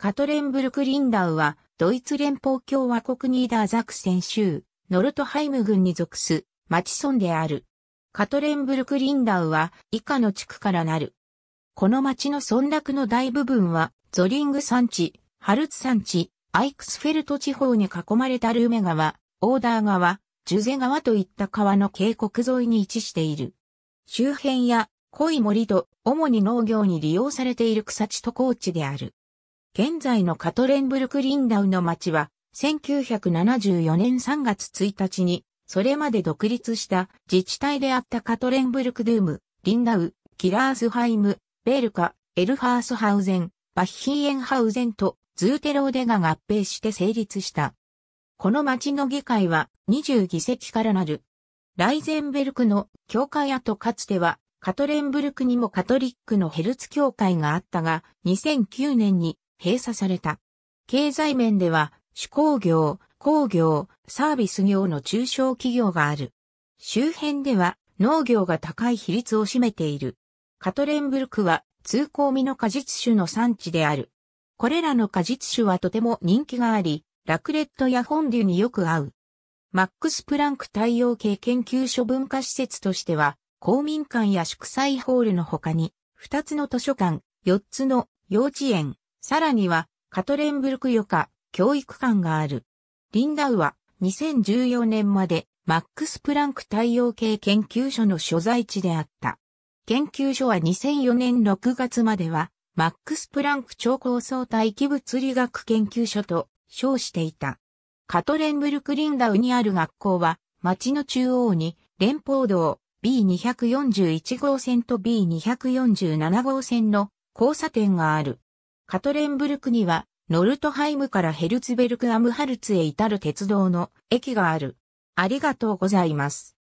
カトレンブルク・リンダウは、ドイツ連邦共和国ニーダーザクセン州、ノルトハイム郡に属す、町村である。カトレンブルク・リンダウは、以下の地区からなる。この町の村落の大部分は、ゾリング山地、ハルツ山地、アイクスフェルト地方に囲まれたルーメ川、オーダー川、ジュゼ川といった川の渓谷沿いに位置している。周辺は濃い森と主に農業に利用されている草地と高地である。現在のカトレンブルクリンダウの町は1974年3月1日にそれまで独立した自治体であったカトレンブルクドゥーム、リンダウ、キラースハイム、ベルカ、エルファースハウゼン、バッヒーエンハウゼンとズーテローデが合併して成立した。この町の議会は20議席からなる。ライゼンベルクの教会跡かつてはカトレンブルクにもカトリックのヘルツ教会があったが2009年に閉鎖された。経済面では手工業、工業、サービス業の中小企業がある。周辺では農業が高い比率を占めている。カトレンブルクは通行味の果実種の産地である。これらの果実種はとても人気があり、ラクレットやフォンデュによく合う。マックス・プランク太陽系研究所文化施設としては、公民館や祝祭ホールの他に、2つの図書館、4つの幼稚園、さらにはカトレンブルク余暇教育館がある。リンダウは2014年までマックス・プランク太陽系研究所の所在地であった。研究所は2004年6月まではマックス・プランク超高層大気物理学研究所と称していた。カトレンブルクリンダウにある学校は、町の中央に連邦道 B241 号線と B247 号線の交差点がある。カトレンブルクには、ノルトハイムからヘルツベルクアムハルツへ至る鉄道の駅がある。ありがとうございます。